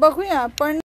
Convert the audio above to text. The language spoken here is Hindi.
बघूया पण